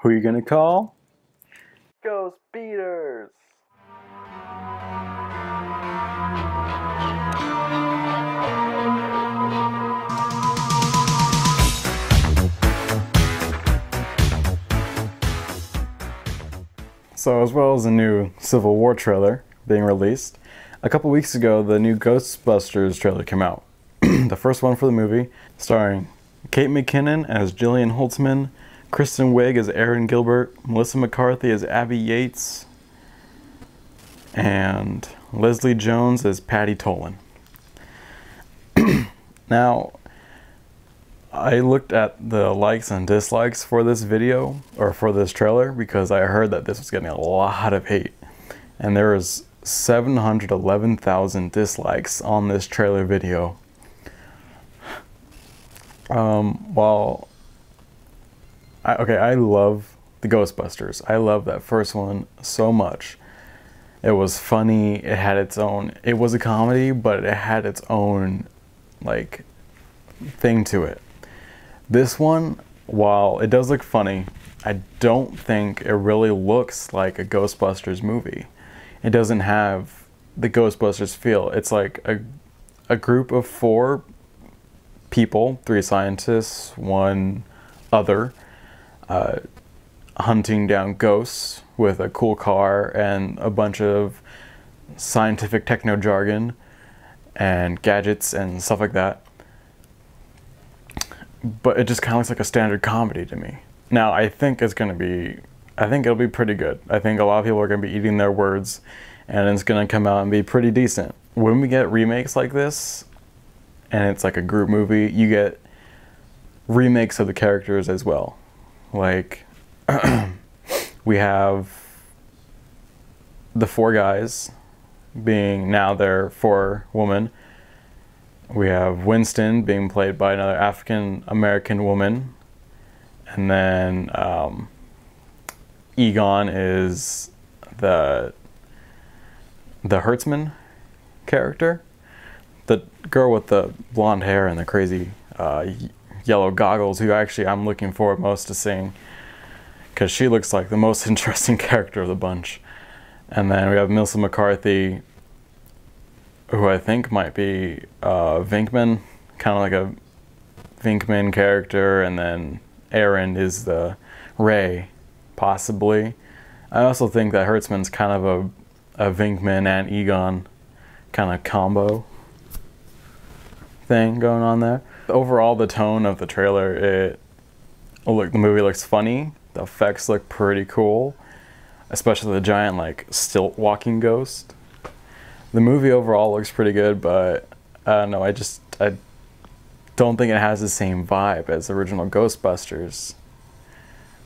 Who are you gonna call? Ghost Beaters! So, as well as a new Civil War trailer being released, a couple weeks ago the new Ghostbusters trailer came out. the first one for the movie, starring Kate McKinnon as Jillian Holtzman, Kristen Wiig as Erin Gilbert, Melissa McCarthy as Abby Yates, and Leslie Jones as Patty Tolan. now, I looked at the likes and dislikes for this video or for this trailer because I heard that this was getting a lot of hate. And there was 711,000 dislikes on this trailer video. Um, while I, okay, I love the Ghostbusters. I love that first one so much. It was funny. It had its own. It was a comedy, but it had its own like thing to it. This one, while it does look funny, I don't think it really looks like a Ghostbusters movie. It doesn't have the Ghostbusters feel. It's like a a group of four people, three scientists, one other, uh, hunting down ghosts with a cool car and a bunch of scientific techno jargon and gadgets and stuff like that. But it just kind of looks like a standard comedy to me. Now, I think it's going to be, I think it'll be pretty good. I think a lot of people are going to be eating their words and it's going to come out and be pretty decent. When we get remakes like this, and it's like a group movie, you get remakes of the characters as well. Like, we have the four guys being now they're four women. We have Winston being played by another African American woman. And then um, Egon is the the Hertzman character. The girl with the blonde hair and the crazy uh, yellow goggles, who actually I'm looking forward most to seeing because she looks like the most interesting character of the bunch. And then we have Melissa McCarthy, who I think might be uh, Venkman, kind of like a Venkman character, and then Erin is the Ray, possibly. I also think that Hertzman's kind of a, a Venkman and Egon kind of combo thing going on there. Overall, the tone of the trailer, it look the movie looks funny. The effects look pretty cool, especially the giant like stilt walking ghost. The movie overall looks pretty good, but I don't know. I just I don't think it has the same vibe as original Ghostbusters.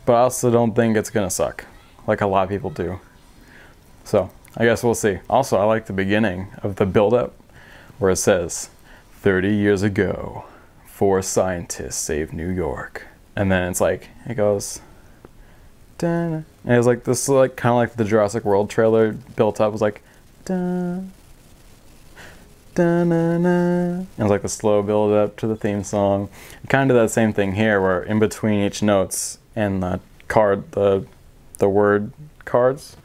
But I also don't think it's gonna suck, like a lot of people do. So I guess we'll see. Also, I like the beginning of the build-up where it says, 30 years ago, four scientists saved New York. And then it's like, it goes, Dun. and it was like this, is like kind of like the Jurassic World trailer built up. It was like, dun, dun, dun, dun. It was like the slow build up to the theme song. Kind of that same thing here, where in between each notes and the card, the the word cards,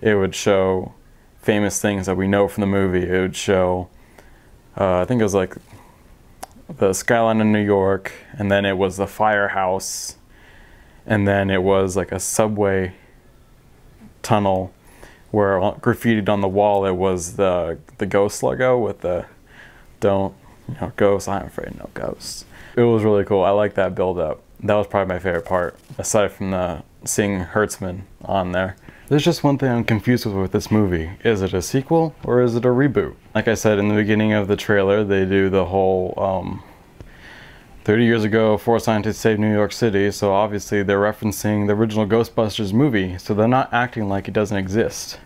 it would show famous things that we know from the movie. It would show, uh, I think it was like the skyline in New York, and then it was the firehouse, and then it was like a subway tunnel where graffitied on the wall it was the the ghost logo with the don't you know ghosts I'm afraid no ghosts. It was really cool. I like that build up. That was probably my favorite part aside from the seeing Hertzman on there. There's just one thing I'm confused with with this movie. Is it a sequel or is it a reboot? Like I said in the beginning of the trailer, they do the whole um, 30 years ago, four scientists saved New York City, so obviously they're referencing the original Ghostbusters movie, so they're not acting like it doesn't exist.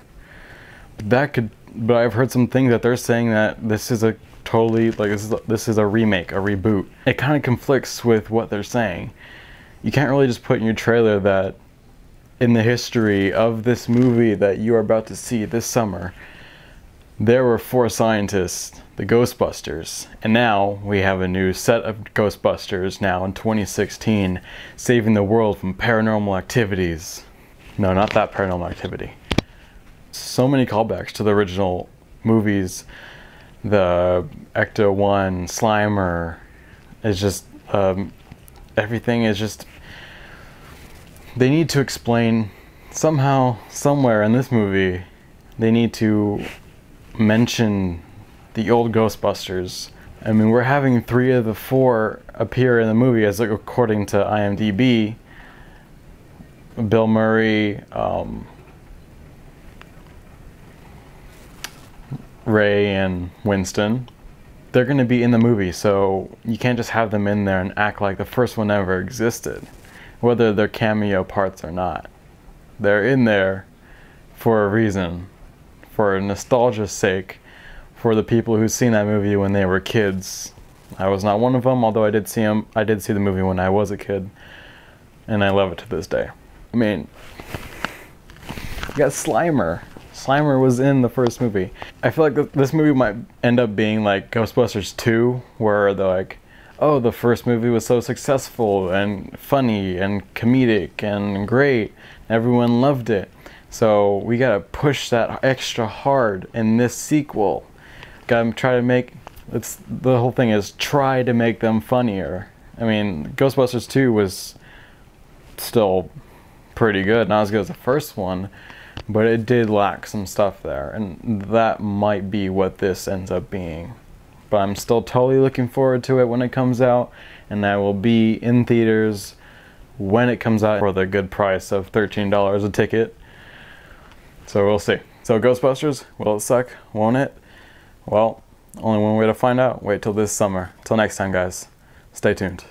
But that could, but I've heard some things that they're saying that this is a totally, like this is a, this is a remake, a reboot. It kind of conflicts with what they're saying. You can't really just put in your trailer that in the history of this movie that you are about to see this summer, There were four scientists, the Ghostbusters, and now we have a new set of Ghostbusters now in 2016, saving the world from paranormal activities. No, not that paranormal activity. So many callbacks to the original movies. The Ecto 1, Slimer, is just, um, everything is just. They need to explain somehow, somewhere in this movie, they need to mention the old Ghostbusters. I mean, we're having three of the four appear in the movie, as like, according to IMDb. Bill Murray, um, Ray, and Winston. They're going to be in the movie, so you can't just have them in there and act like the first one ever existed, whether they're cameo parts or not. They're in there for a reason, for nostalgia's sake, for the people who've seen that movie when they were kids. I was not one of them, although I did see him. I did see the movie when I was a kid, and I love it to this day. I mean, you got Slimer. Slimer was in the first movie. I feel like this movie might end up being like Ghostbusters 2, where they're like, oh, the first movie was so successful and funny and comedic and great. Everyone loved it. So we gotta push that extra hard in this sequel. Gotta try to make it's the whole thing is try to make them funnier. I mean, Ghostbusters 2 was still pretty good, not as good as the first one, but it did lack some stuff there, and that might be what this ends up being. But I'm still totally looking forward to it when it comes out, and I will be in theaters when it comes out for the good price of $13 a ticket. So we'll see. So Ghostbusters, will it suck? Won't it? Well, only one way to find out. Wait till this summer. Till next time, guys. Stay tuned.